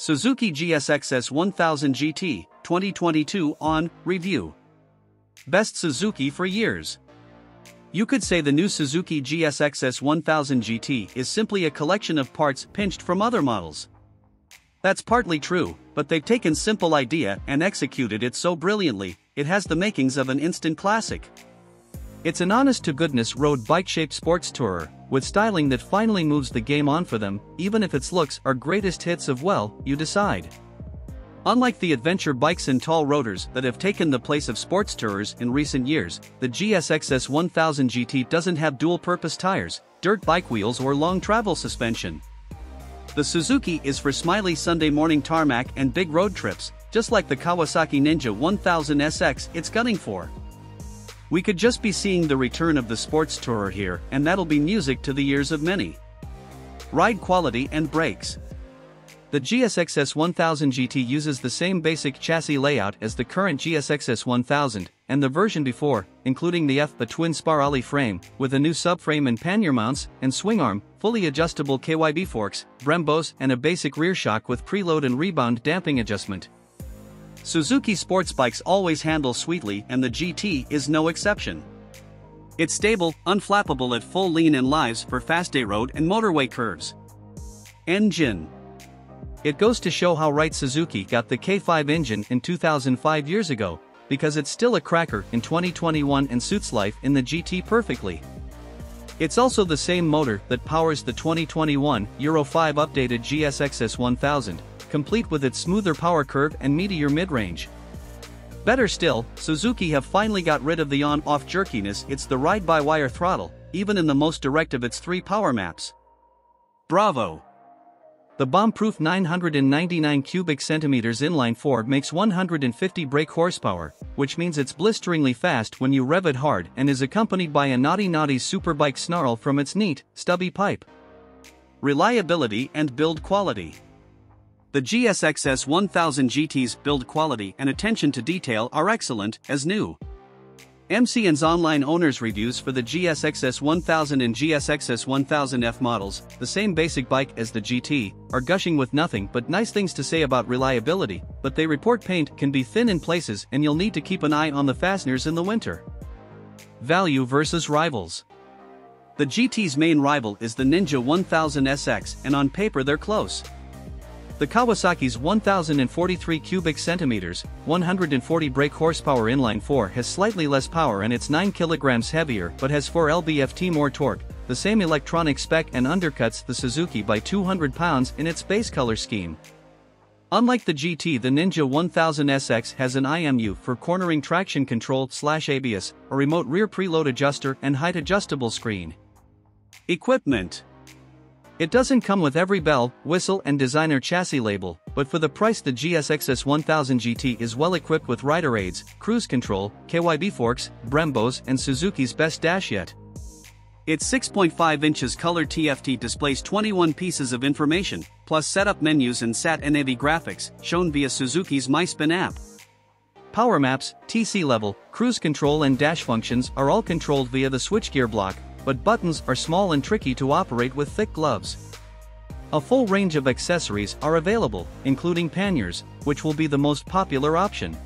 Suzuki GSXS 1000 GT 2022 on review. Best Suzuki for years. You could say the new Suzuki GSXS 1000 GT is simply a collection of parts pinched from other models. That's partly true, but they've taken simple idea and executed it so brilliantly, it has the makings of an instant classic. It's an honest to goodness road bike shaped sports tourer, with styling that finally moves the game on for them, even if its looks are greatest hits of well, you decide. Unlike the adventure bikes and tall roaders that have taken the place of sports tourers in recent years, the GSXS 1000 GT doesn't have dual purpose tires, dirt bike wheels, or long travel suspension. The Suzuki is for smiley Sunday morning tarmac and big road trips, just like the Kawasaki Ninja 1000 SX it's gunning for. We could just be seeing the return of the sports tourer here, and that'll be music to the ears of many. Ride quality and brakes. The GSXS 1000 GT uses the same basic chassis layout as the current GSXS 1000 and the version before, including the F, the twin spar alloy frame, with a new subframe and pannier mounts and swing arm, fully adjustable KYB forks, Brembos, and a basic rear shock with preload and rebound damping adjustment. Suzuki sports bikes always handle sweetly and the GT is no exception. It's stable, unflappable at full lean and lives for fast day road and motorway curves. Engine It goes to show how right Suzuki got the K5 engine in 2005 years ago, because it's still a cracker in 2021 and suits life in the GT perfectly. It's also the same motor that powers the 2021 Euro 5 updated GSXS 1000, complete with its smoother power curve and meatier mid-range. Better still, Suzuki have finally got rid of the on-off jerkiness it's the ride-by-wire throttle, even in the most direct of its three power maps. Bravo! The bomb-proof 999 cubic centimeters inline 4 makes 150 brake horsepower, which means it's blisteringly fast when you rev it hard and is accompanied by a naughty naughty superbike snarl from its neat, stubby pipe. Reliability and build quality. The GSXS 1000 GT's build quality and attention to detail are excellent, as new. MCN's online owner's reviews for the GSXS 1000 and GSXS 1000F models, the same basic bike as the GT, are gushing with nothing but nice things to say about reliability, but they report paint can be thin in places and you'll need to keep an eye on the fasteners in the winter. Value versus rivals. The GT's main rival is the Ninja 1000 SX and on paper they're close. The Kawasaki's 1043 cubic centimeters, 140 brake horsepower inline 4 has slightly less power and it's 9 kilograms heavier but has 4 lb-ft more torque. The same electronic spec and undercuts the Suzuki by 200 pounds in its base color scheme. Unlike the GT the Ninja 1000 SX has an IMU for cornering traction control slash ABS, a remote rear preload adjuster and height adjustable screen. Equipment it doesn't come with every bell, whistle and designer chassis label, but for the price the GSXS 1000 GT is well equipped with rider aids, cruise control, KYB forks, Brembos and Suzuki's best dash yet. Its 6.5 inches color TFT displays 21 pieces of information, plus setup menus and SAT NAV graphics, shown via Suzuki's MySpin app. Power maps, TC level, cruise control and dash functions are all controlled via the switchgear block, but buttons are small and tricky to operate with thick gloves. A full range of accessories are available, including panniers, which will be the most popular option.